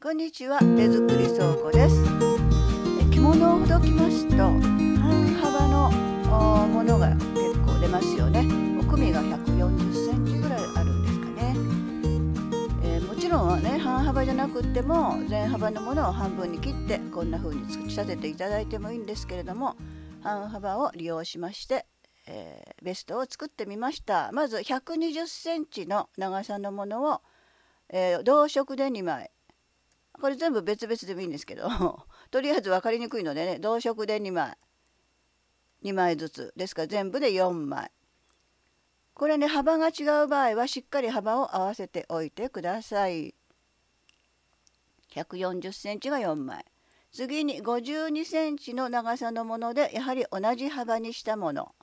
こんにちは手作り倉庫です。え着物をほどきますと半幅のものが結構出ますよね。お組が140センチぐらいあるんですかね、えーもちろんね半幅じゃなくっても全幅のものを半分に切ってこんな風に仕立てていただいてもいいんですけれども半幅を利用しまして、えーベストを作ってみました。まず120センチの長さのものを、えー同色で2枚これ全部別々でもいいんですけど とりあえず分かりにくいのでね同色で2枚。2枚ずつですか。ら全部で4枚。これね幅が違う場合はしっかり幅を合わせておいてください。140センチが4枚。次に52センチの長さのものでやはり同じ幅にしたもの。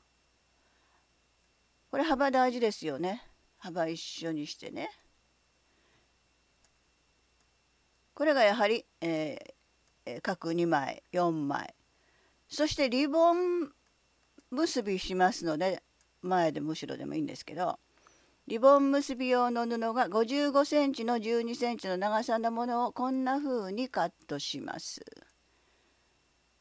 これ幅大事ですよね。幅一緒にしてね。これがやはり、えー各2枚4枚そしてリボン結びしますので前でも後ろでもいいんですけどリボン結び用の布が55センチの12センチの長さのものをこんな風にカットします。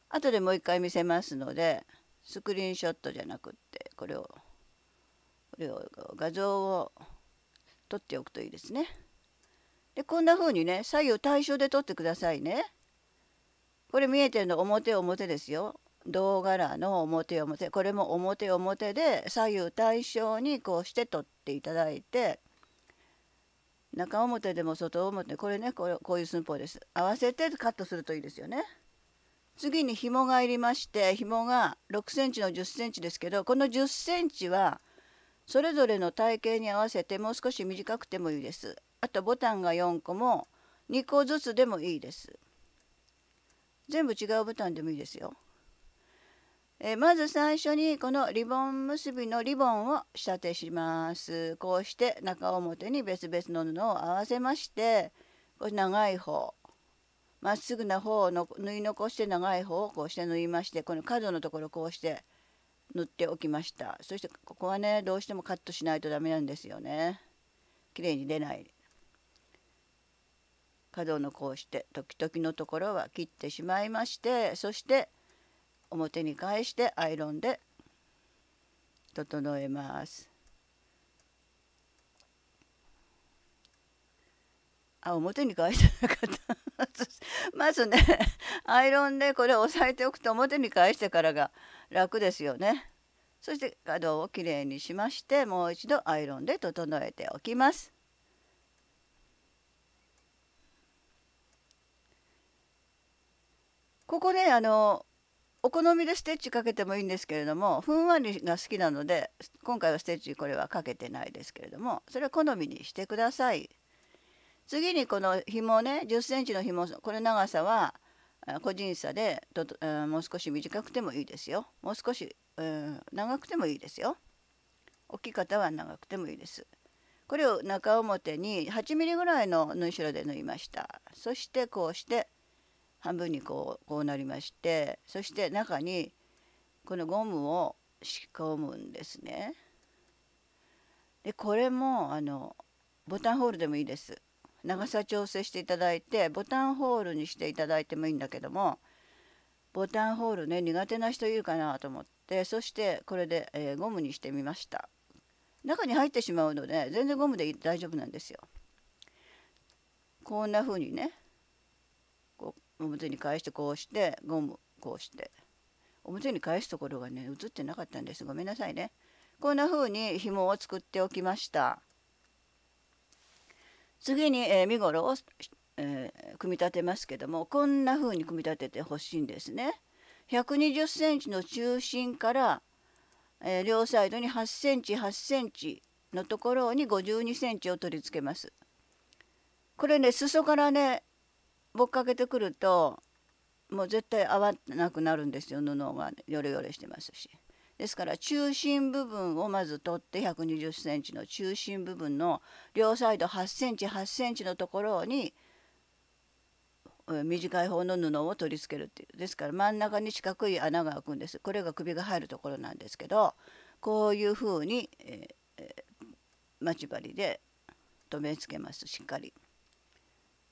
後でもう一回見せますのでスクリーンショットじゃなくってこれをこれを画像を撮っておくといいですね。でこんな風にね左右対称で撮ってくださいね。これ見えてるの表表ですよ。胴柄の表表。これも表表で左右対称にこうして撮っていただいて中表でも外表。これねこれこういう寸法です。合わせてカットするといいですよね。次に紐がいりまして紐が6センチの10センチですけどこの10センチはそれぞれの体型に合わせてもう少し短くてもいいです。あとボタンが4個も2個ずつでもいいです。全部違うボタンでもいいですよ。えまず最初にこのリボン結びのリボンを仕立てします。こうして中表に別々の布を合わせましてこれ長い方まっすぐな方をの縫い残して長い方をこうして縫いましてこの角のところこうして縫っておきました。そしてここはねどうしてもカットしないとダメなんですよね。綺麗に出ない。角のこうして時々のところは切ってしまいましてそして表に返してアイロンで整えます。あ表に返してなかった まずねアイロンでこれを押さえておくと表に返してからが楽ですよね。そして角をきれいにしましてもう一度アイロンで整えておきます。ここねあのお好みでステッチかけてもいいんですけれどもふんわりが好きなので今回はステッチこれはかけてないですけれどもそれは好みにしてください。次にこの紐ね1 0センチの紐これ長さは個人差でととうんもう少し短くてもいいですよ。もう少し、うん、長くてもいいですよ。大きい方は長くてもいいです。これを中表に8ミリぐらいの縫い代で縫いました。そしてこうして半分にこうこうなりましてそして中にこのゴムを仕込むんですね。でこれもあのボタンホールでもいいです。長さ調整していただいてボタンホールにしていただいてもいいんだけどもボタンホールね苦手な人いるかなと思ってそしてこれで、えーゴムにしてみました。中に入ってしまうので全然ゴムで大丈夫なんですよ。こんな風にね表に返してこうしてゴムこうして。表に返すところがね映ってなかったんです。ごめんなさいね。こんな風に紐を作っておきました。次に、えー身ごろを、えー組み立てますけどもこんな風に組み立ててほしいんですね。120センチの中心から、えー両サイドに8センチ8センチのところに52センチを取り付けます。これね裾からねぼっかけてくるともう絶対合わなくなるんですよ布がヨレヨレしてますし。ですから中心部分をまず取って120センチの中心部分の両サイド8センチ8センチのところに短い方の布を取り付けるっていう。ですから真ん中に四角い穴が開くんです。これが首が入るところなんですけどこういうふうに、ええ待ち針で留めつけますしっかり。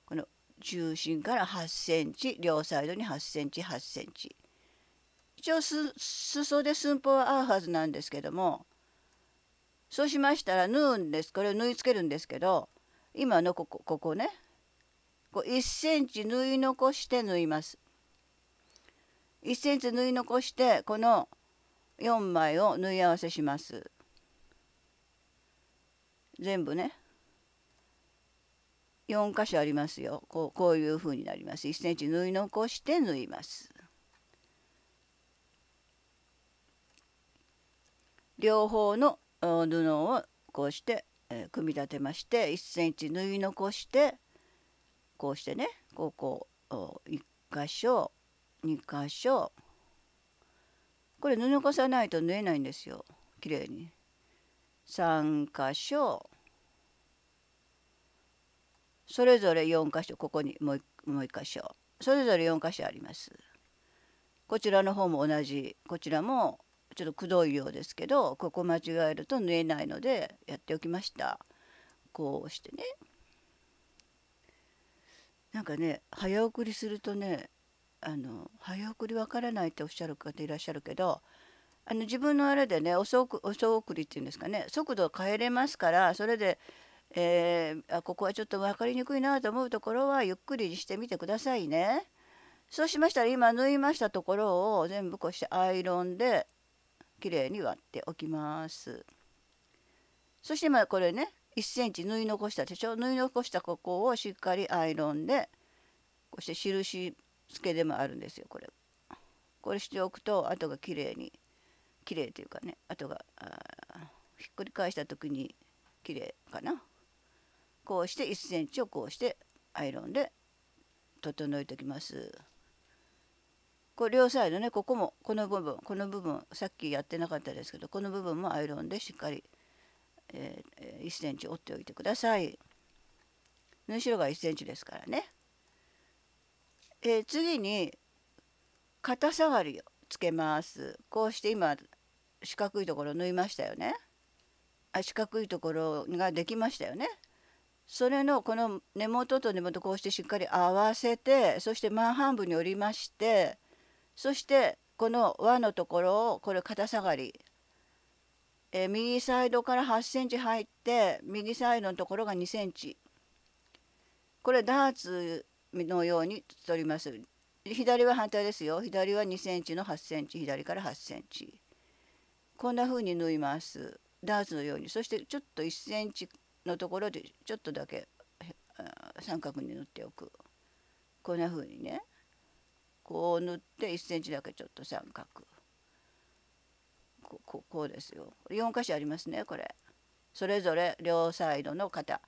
この中心から8センチ両サイドに8センチ8センチ。一応す裾で寸法は合うはずなんですけどもそうしましたら縫うんですこれを縫い付けるんですけど今のここここねこう1センチ縫い残して縫います。1センチ縫い残してこの4枚を縫い合わせします。全部ね。4箇所ありますよ。こうこういうふうになります。1センチ縫い残して縫います。両方の布をこうして、えー、組み立てまして1センチ縫い残してこうしてねここ1箇所2箇所。これ布残さないと縫えないんですよ。綺麗に。3箇所。それぞれ4箇所ここにもうもう1箇所。それぞれ4箇所あります。こちらの方も同じ。こちらもちょっとくどいようですけどここ間違えると縫えないのでやっておきました。こうしてね。なんかね早送りするとねあの早送りわからないっておっしゃる方いらっしゃるけどあの自分のあれでね遅く遅送りっていうんですかね速度変えれますからそれで、えー、あここはちょっと分かりにくいなと思うところはゆっくりしてみてくださいね。そうしましたら今縫いましたところを全部こうしてアイロンできれいに割っておきます。そして今これね1センチ縫い残したでしょ？縫い残したここをしっかりアイロンでこうして印付けでもあるんですよこれ。これしておくと後がきれいにきれいというかね後がひっくり返した時にきれいかな。こうして1センチをこうしてアイロンで整えておきます。これ両サイドねここもこの部分この部分さっきやってなかったですけどこの部分もアイロンでしっかり、えー、1センチ折っておいてください。縫い代が1センチですからね、えー、次に肩触りをつけます。こうして今四角いところ縫いましたよね。あ四角いところができましたよね。それのこの根元と根元こうしてしっかり合わせてそして真半分に折りましてそしてこの輪のところをこれ肩下がり、えー、右サイドから8センチ入って右サイドのところが2センチ。これダーツのように取ります。左は反対ですよ。左は2センチの8センチ。左から8センチ。こんな風に縫います。ダーツのように。そしてちょっと1センチのところでちょっとだけ三角に縫っておく。こんな風にね。こう塗って1センチだけちょっと三角。こここうですよ。4箇所ありますねこれ。それぞれ両サイドの肩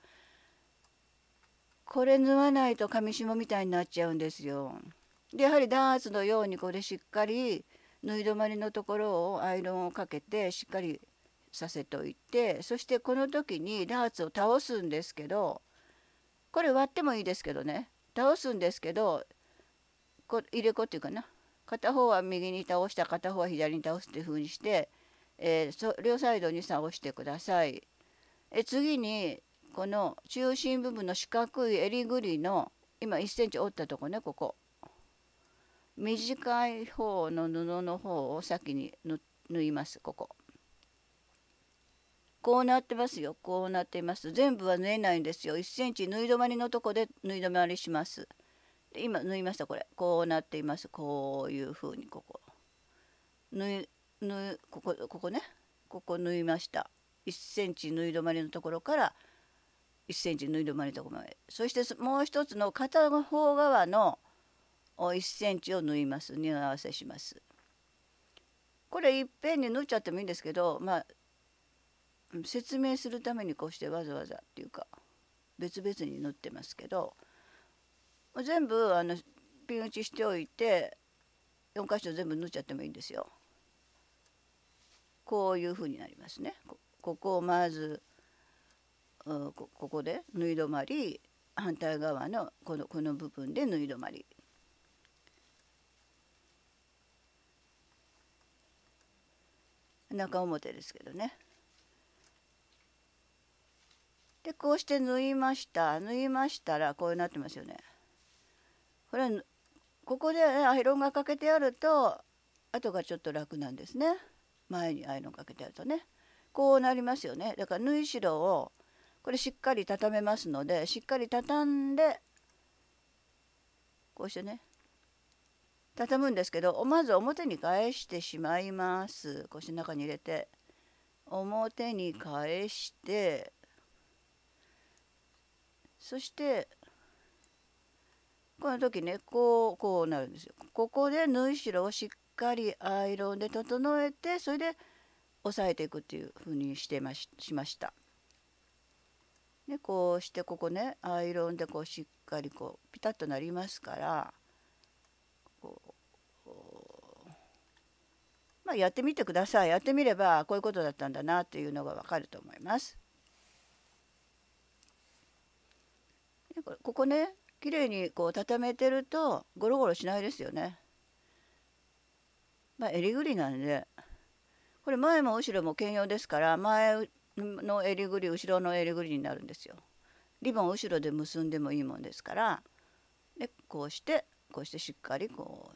これ縫わないと紙紐みたいになっちゃうんですよ。でやはりダーツのようにこれしっかり縫い止まりのところをアイロンをかけてしっかりさせておいてそしてこの時にダーツを倒すんですけどこれ割ってもいいですけどね。倒すんですけどこ入れ子っていうかな。片方は右に倒した片方は左に倒すっていう風にして、えー、両サイドに倒してください。え次にこの中心部分の四角い襟ぐりの今1センチ折ったとこねここ。短い方の布の方を先に縫いますここ。こうなってますよこうなっています。全部は縫えないんですよ。1センチ縫い止まりのとこで縫い止まりします。で今縫いましたこれ。こうなっています。こういうふうにここ。縫い縫いここここね。ここ縫いました。1センチ縫い止まりのところから1センチ縫い止まりのところまで。そしてもう一つの片方側の1センチを縫います。縫い合わせします。これいっぺんに縫っちゃってもいいんですけどまあ説明するためにこうしてわざわざっていうか別々に縫ってますけど全部あのピン打ちしておいて4箇所全部縫っちゃってもいいんですよ。こういうふうになりますね。ここをまずここで縫い止まり反対側のこのこの部分で縫い止まり。中表ですけどね。でこうして縫いました。縫いましたらこうなってますよね。これここでアイロンがかけてあると後がちょっと楽なんですね。前にアイロンかけてあるとね。こうなりますよね。だから縫い代をこれしっかり畳めますのでしっかり畳んでこうしてね畳むんですけどまず表に返してしまいます。腰の中に入れて表に返してそしてこの時ねこうこうなるんですよここで縫い代をしっかりアイロンで整えてそれで押さえていくっていう風にしてまししました。でこうしてここねアイロンでこうしっかりこうピタッとなりますからこうまあやってみてくださいやってみればこういうことだったんだなっていうのがわかると思います。でこここね綺麗にこう畳めてるとゴロゴロしないですよね。まあ襟ぐりなんでこれ前も後ろも兼用ですから前の襟ぐり後ろの襟ぐりになるんですよ。リボン後ろで結んでもいいもんですからでこうしてこうしてしっかりこ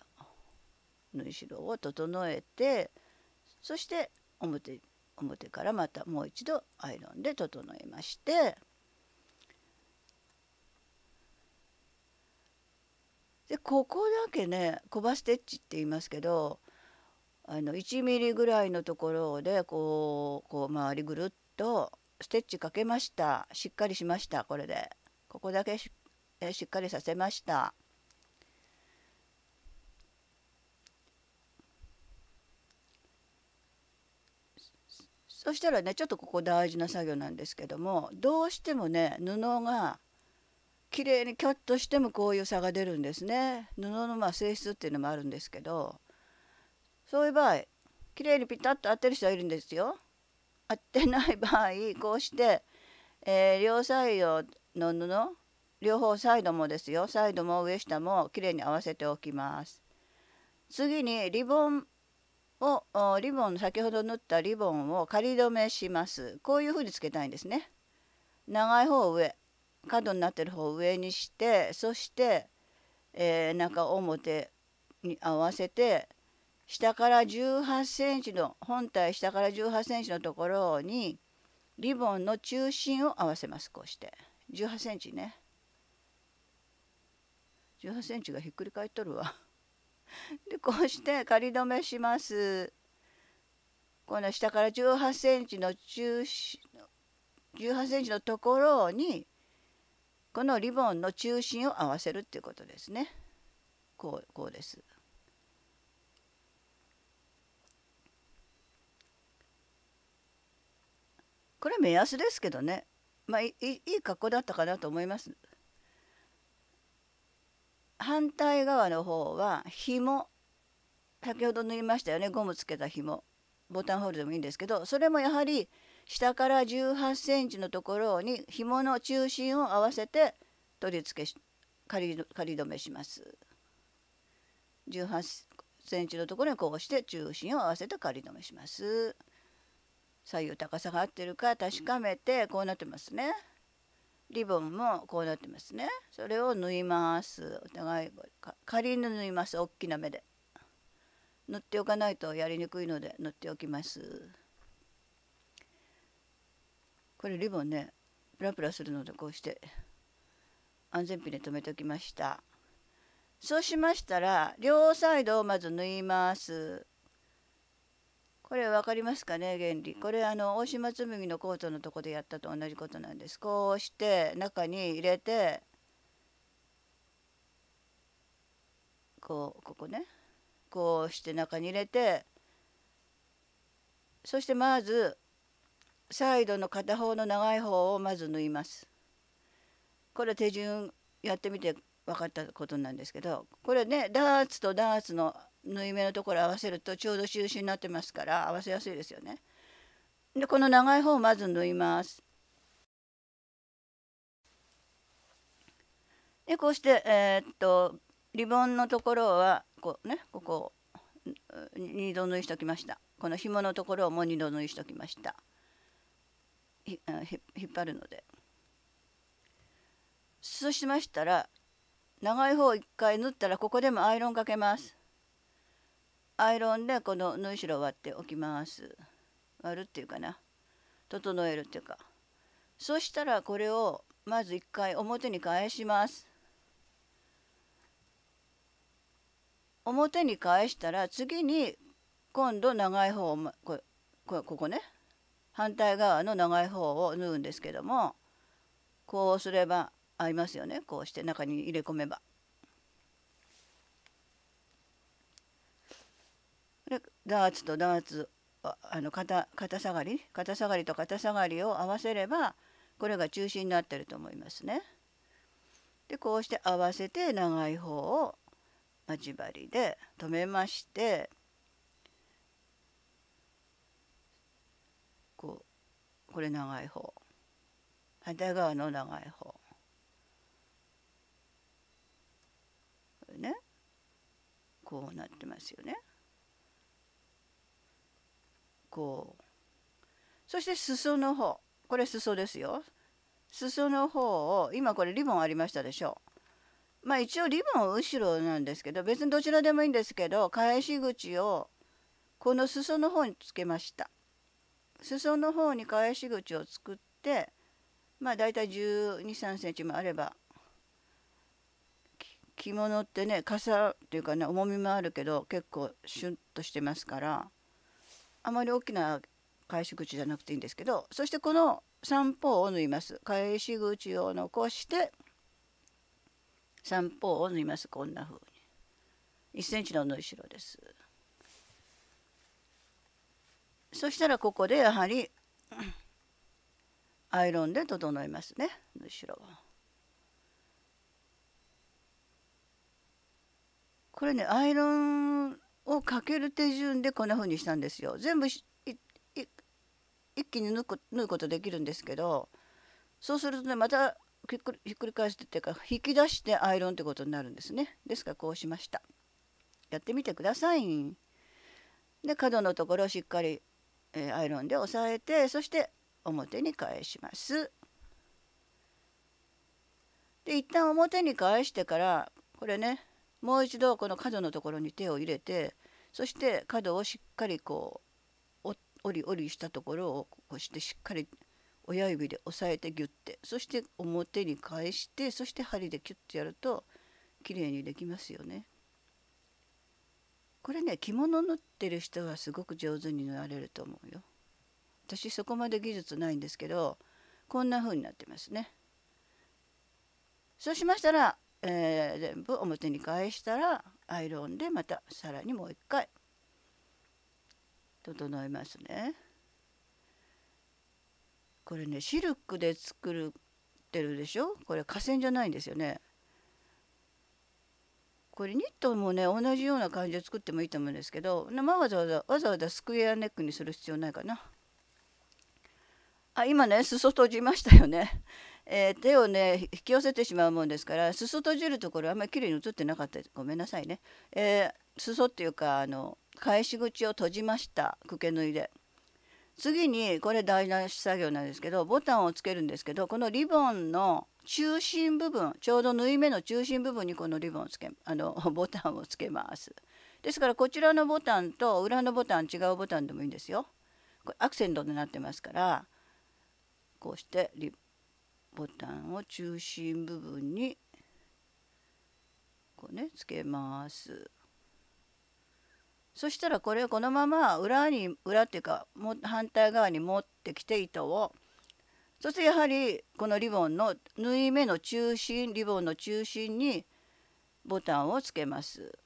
う縫い代を整えてそして表表からまたもう一度アイロンで整えましてでここだけねコバステッチって言いますけどあの1ミリぐらいのところでこうこう周りぐるっとステッチかけました。しっかりしましたこれで。ここだけしえしっかりさせました。そしたらねちょっとここ大事な作業なんですけどもどうしてもね布が綺麗にキャッとしてもこういう差が出るんですね。布のまあ性質っていうのもあるんですけどそういう場合綺麗にピタッと当てる人はいるんですよ。合ってない場合こうして、えー、両サイドの布両方サイドもですよ。サイドも上下もきれいに合わせておきます。次にリボンをリボン先ほど縫ったリボンを仮止めします。こういうふにつけたいんですね。長い方上。角になってる方を上にしてそして、えー、中表に合わせて下から18センチの本体下から18センチのところにリボンの中心を合わせますこうして。18センチね。18センチがひっくり返っとるわ。でこうして仮止めします。この下から18センチの中心18センチのところにこのリボンの中心を合わせるっていうことですね。こうこうです。これ目安ですけどね。まあいいい格好だったかなと思います。反対側の方は紐。先ほど縫いましたよね。ゴムつけた紐。ボタンホールでもいいんですけど。それもやはり下から18センチのところに紐の中心を合わせて取り付け仮仮止めします。18センチのところにこうして中心を合わせて仮止めします。左右高さが合ってるか確かめてこうなってますね。リボンもこうなってますね。それを縫います。お互い仮に縫います。大きな目で。縫っておかないとやりにくいので縫っておきます。これリボンねプラプラするのでこうして安全ピンで留めておきました。そうしましたら両サイドをまず縫います。これ分かりますかね原理。これあの大島紬のコートのとこでやったと同じことなんです。こうして中に入れてこうここね。こうして中に入れてそしてまずサイドの片方の長い方をまず縫いますこれ手順やってみて分かったことなんですけどこれねダーツとダーツの縫い目のところ合わせるとちょうど中心になってますから合わせやすいですよね。でこの長い方をまず縫います。でこうしてえー、っとリボンのところはこうねここ2度縫いしときましたこの紐のところをもう2度縫いしときました引っ張るので。そうしましたら長い方を1回縫ったらここでもアイロンかけます。アイロンでこの縫い代を割っておきます。割るっていうかな。整えるっていうか。そうしたらこれをまず1回表に返します。表に返したら次に今度長い方をここここね。反対側の長い方を縫うんですけどもこうすれば合いますよねこうして中に入れ込めば。でダーツとダーツあの肩肩下がり肩下がりと肩下がりを合わせればこれが中心になってると思いますね。でこうして合わせて長い方を待ち針で留めましてこうこれ長い方。反対側の長い方。これね。こうなってますよね。こう。そして裾の方。これ裾ですよ。裾の方を今これリボンありましたでしょ。うまあ一応リボン後ろなんですけど別にどちらでもいいんですけど返し口をこの裾の方につけました。裾の方に返し口を作ってまあ大体1 2 3センチもあれば着物ってね傘っていうかね重みもあるけど結構シュッとしてますからあまり大きな返し口じゃなくていいんですけどそしてこの三方を縫います。返し口を残して三方を縫います。こんな風に。1センチの縫い代です。そしたらここでやはりアイロンで整えますね縫い代はこれねアイロンをかける手順でこんな風にしたんですよ。全部一気に縫うことできるんですけどそうするとねまたひっくりひっくり返してっていうか引き出してアイロンってことになるんですね。ですからこうしました。やってみてください。で角のところをしっかり、え、アイロンで押さえてそして表に返します。で一旦表に返してからこれねもう一度この角のところに手を入れてそして角をしっかりこう折り折りしたところをこうしてしっかり親指で押さえてギュッてそして表に返してそして針でキュッてやると綺麗にできますよね。これね着物縫ってる人はすごく上手に縫われると思うよ。私そこまで技術ないんですけどこんな風になってますね。そうしましたらえー、全部表に返したらアイロンでまたさらにもう一回整えますね。これねシルクで作ってるでしょ？これ河川じゃないんですよね。これニットもね同じような感じで作ってもいいと思うんですけど、まあ、わざわざわざわざスクエアネックにする必要ないかな。あ今ね裾閉じましたよね。えー、手をね引き寄せてしまうもんですから裾閉じるところあんまり綺麗に映ってなかったごめんなさいね、えー、裾っていうかあの返し口を閉じました茎縫いで次にこれ大事な作業なんですけどボタンをつけるんですけどこのリボンの中心部分ちょうど縫い目の中心部分にこのリボンをつけあのボタンをつけます。ですからこちらのボタンと裏のボタン違うボタンでもいいんですよ。これアクセントになってますからこうしてリボタンを中心部分にこうねつけます。そしたらこれをこのまま裏に裏っていうかも反対側に持ってきて糸をそしてやはりこのリボンの縫い目の中心リボンの中心にボタンをつけます。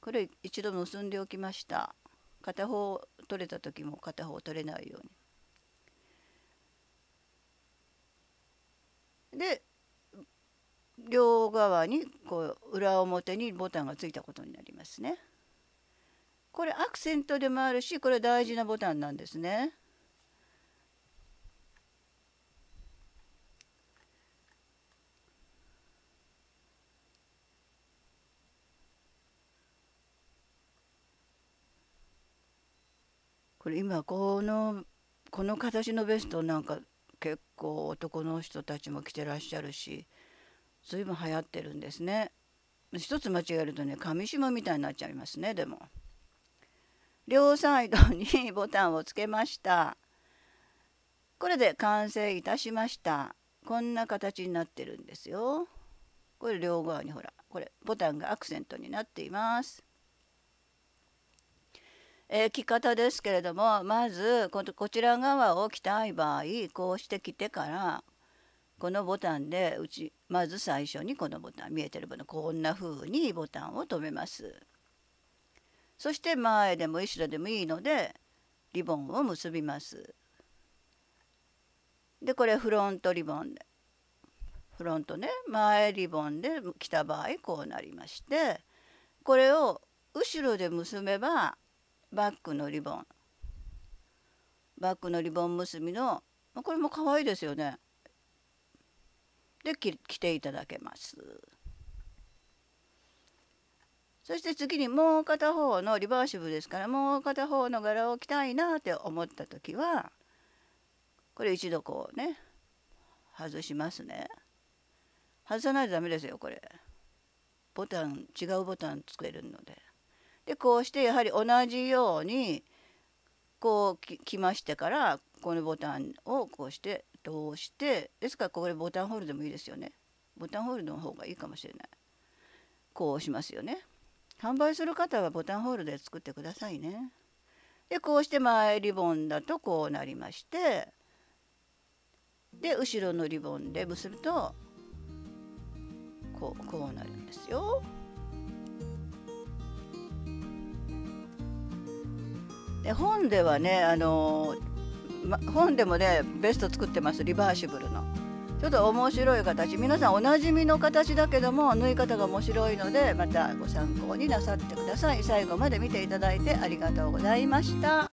これ一度結んでおきました。片方取れた時も片方取れないように。で両側にこう裏表にボタンがついたことになりますね。これアクセントでもあるしこれ大事なボタンなんですね。これ今このこの形のベストなんか結構男の人たちも着てらっしゃるし随分流行ってるんですね一つ間違えるとね紙紐みたいになっちゃいますねでも両サイドにボタンをつけました。これで完成いたしました。こんな形になってるんですよ。これ両側にほらこれボタンがアクセントになっています。えー、着方ですけれどもまずこちら側を着たい場合こうして着てからこのボタンでうちまず最初にこのボタン見えてるボタンこんな風にボタンを留めます。そして前でも後ろでもいいのでリボンを結びます。でこれフロントリボンでフロントね前リボンで着た場合こうなりましてこれを後ろで結べばバックのリボン。バックのリボン結びのこれも可愛いですよね。で着ていただけます。そして次にもう片方のリバーシブルですからもう片方の柄を着たいなって思った時はこれ一度こうね外しますね。外さないとダメですよこれ。ボタン違うボタン作れるので。でこうしてやはり同じようにこうきましてからこのボタンをこうして通してですからこれボタンホールでもいいですよね。ボタンホールの方がいいかもしれない。こうしますよね。販売する方はボタンホールで作ってくださいね。でこうして前リボンだとこうなりまして。で後ろのリボンで結ぶとこうこうなるんですよ。で本ではねあのま、本でもねベスト作ってますリバーシブルの。ちょっと面白い形皆さんおなじみの形だけども縫い方が面白いのでまたご参考になさってください。最後まで見ていただいてありがとうございました。